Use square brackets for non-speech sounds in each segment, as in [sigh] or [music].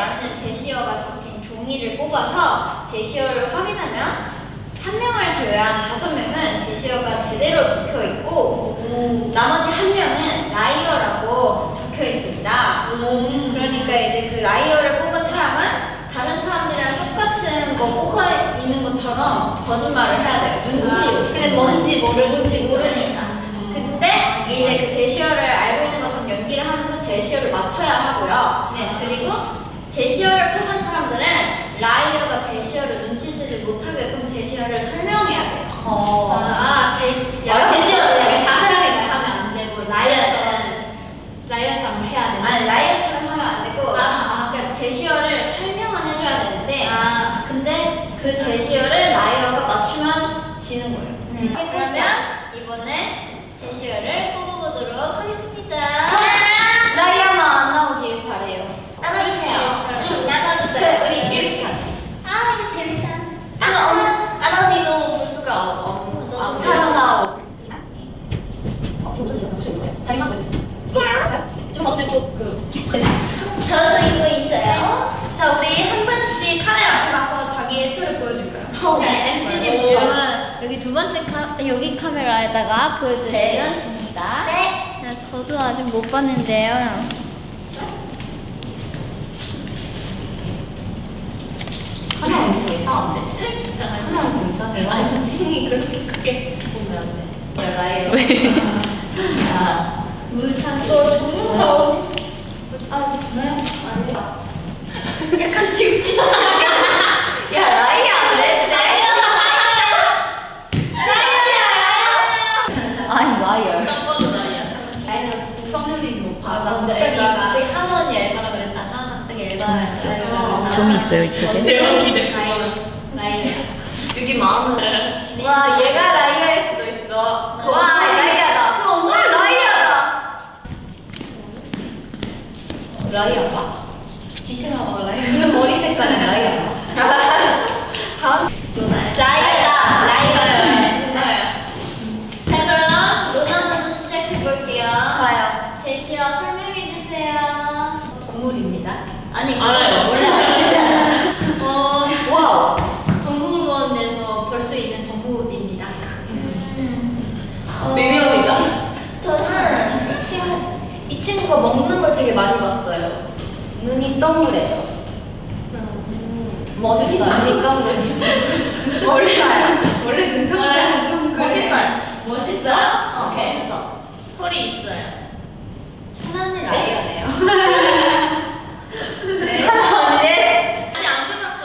맞는 제시어가 적힌 종이를 뽑아서 제시어를 확인하면 한 명을 제외한 다섯 명은 제시어가 제대로 적혀 있고 음. 나머지 한 명은 liar라고 적혀 있습니다. 음. 그러니까 이제 그 liar를 뽑은 사람은 다른 사람들이랑 똑같은 거 뽑아 있는 것처럼 거짓말을 해야 돼요. 눈치. 아, 근데 뭔지 모르는지 모르니까. 음. 근데 이제 그 제시어를 알고 있는 것처럼 연기를 하면서 제시어를 맞춰야 하고요. 네. 그리고 제시어를 뽑은 사람들은 liar가 제시어를 눈치채지 못하게끔 제시어를 설명해야 돼요. 어. 아, 제시, 야, 알았어. 제시어 약간 자세하게 말하면 안 되고 liar처럼 liar처럼 해야 되나? 아니 liar처럼 하면 안 되고 아, 아. 그러니까 제시어를 설명은 해줘야 되는데 아, 근데 그 제시어를 liar가 맞추면 지는 거예요. 음. 그러면 이번에 제시어를 뽑아보도록 하겠습니다. 라이아만 안 나오길 바래요. 나눠주세요. 응, 나눠주세요. 그, 우리 우리 이렇게 하자. 아 이거 재밌다. 아, 어, 아라니도 볼 수가 없. 너도 어, 볼 사랑하오. 어, 지금 어쩌지? 무슨 거예요? 자기만 볼수 있어요. 지금 어떻게 또그 저도 이거 우리 한 분씩 카메라 앞에 가서 자기의 표를 보여줄까요? 네, MC님 그러면 여기 두 번째 카 여기 카메라에다가 보여주시면 됩니다. 네. 네, 저도 아직 못 봤는데요. 하나 엄청 이상한데? 하나 엄청. 아니, 칭이 그렇게 크게 보면 안 돼. 라이어. 아, 물탄 또 정말 아, 네? 아니요. 약간 뒤웃기. 야, 라이아 안 돼? I'm liar. 딱 봐도 나이야. 라이어 확률이 높아. 아, 좀- 점이 있어요 이쪽에? 대박 기대 여기 마음은 와, 얘가 라이아일 수도 있어. 와, 라이아다. 그 엄마 라이아다. 라이아가? 막 라이어 그 머리 색깔은? 라이어다. 라이어. 나야. 자 그럼 로나 먼저 시작해 볼게요. 가요. 제시어 설명해 주세요. 동물입니다. 아니 알아요. 원래 [laughs] 어, 와우. 동물원에서 볼수 있는 동물입니다 어, 미디어입니다. 저는 이 친구 이 친구가 먹는 걸 되게 많이 봤어요. 눈이 동그래요. 멋있어요. 눈이 동그래요. 멋있어요. [laughs] 원래 눈동자는 좀 멋있어요 멋있어요? 어, 오케이. 멋있어. 털이 있어요. 하나는 라이어네요. 네. 아직 안 끝났어.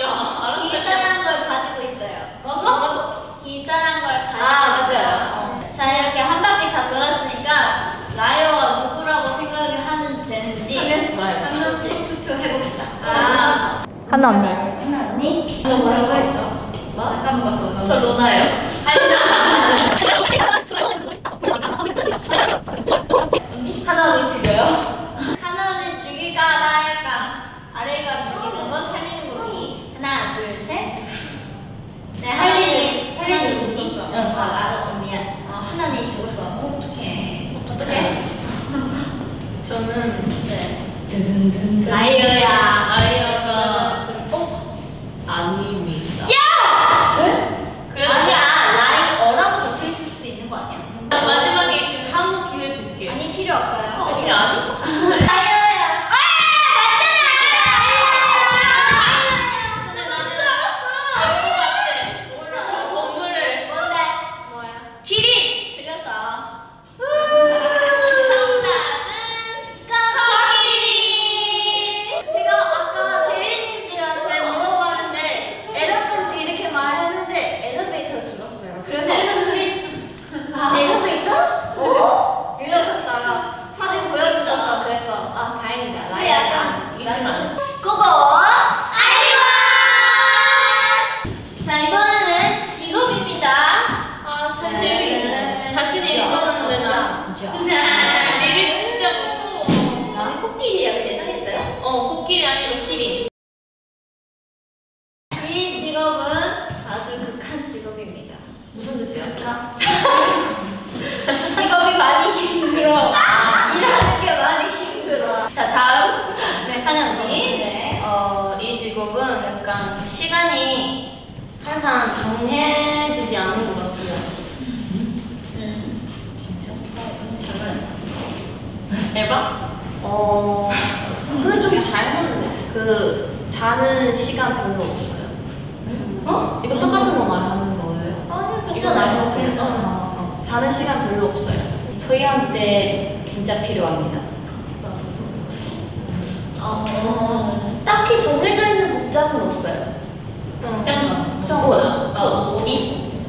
야, 알았어. 길다란 걸 가지고 있어요. 맞아? 길다란 걸 가지고 아, 있어요. 맞아요. 자 이렇게 한 바퀴 다 돌았으니까 라이어가 누구라고 생각하는 되는지 한 명씩 말해봐. 한 명씩 투표해 봅시다. 아. 하나 언니. 하나 언니. 너 뭐라고 했어? 뭐? 나 까먹었어 저 로나예요. 하나 언니 죽여요? [laughs] 직업이 많이 힘들어. 아, 일하는 게 많이 힘들어. 자, 다음. 네, 한현 언니. 네. 어, 이 직업은 약간 시간이 항상 정해지지 않는 것 같아요. 음. 에바? 어. 근데 네, 어, 좀 잘하는데. 그, 자는 시간 별로 없어요. 어? 이거 똑같은 거 말하는 뛰어나고 괜찮아. 자는 시간 별로 없어요. 저희한테 진짜 필요합니다. 어, 딱히 정해져 있는 복장은 없어요. 복장만. 복장 뭐야? 어,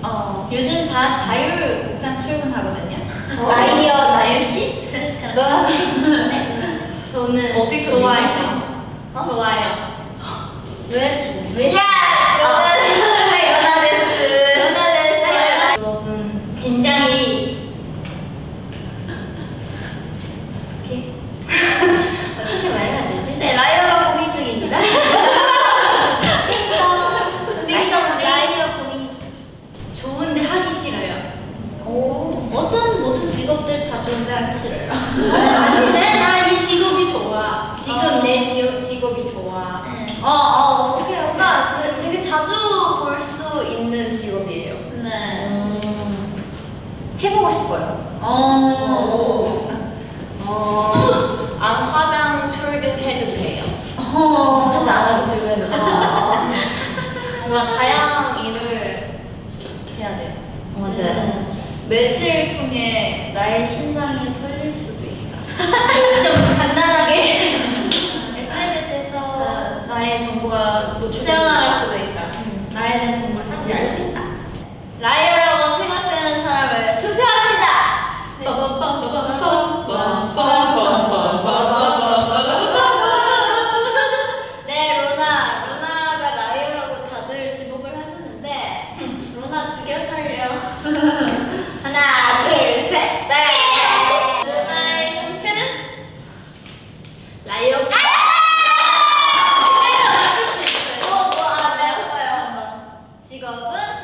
어, 요즘 다 자율 복장 출근하거든요. 어. 나이어 나유 씨? 그렇죠. 네. 저는 어떻게 좋아해요. 어? 좋아요. 왜? 약간 싫어요. 근데 나 이 직업이 좋아. 지금 어. 내 직업, 직업이 좋아. 네. 어, 어, 오케이. 그러니까 되게, 되게 자주 볼 수 있는 직업이에요. 네. 음. 해보고 싶어요. 어. 어. 어. 아, 화장 출근해도 돼요. 어, 하지 않아도 되면. 뭔가 다양한 일을 해야 돼요. 맞아요. 음. 매체를 통해 나의 신상이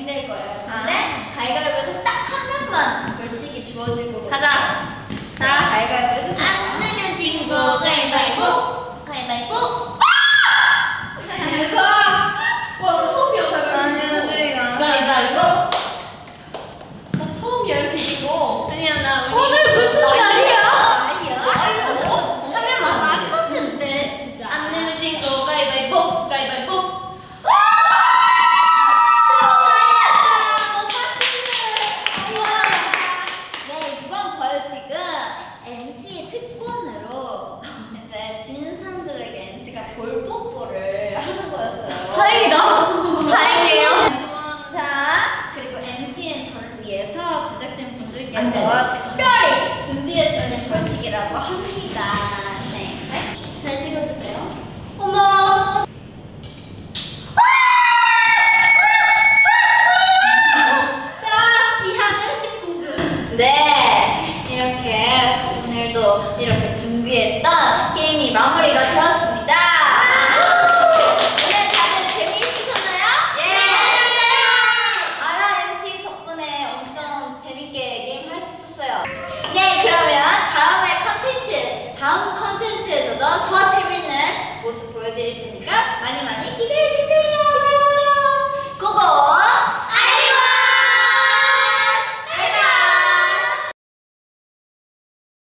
진행될 거예요. 아. 근데 아. 가위바위보에서 딱 한 명만 벌칙이 주어질 거고. 가자. 자, 가위바위보 해주세요. 안 내면 진거 가위바위보. 가위바위보.